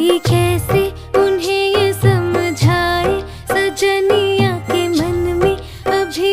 कोई कैसे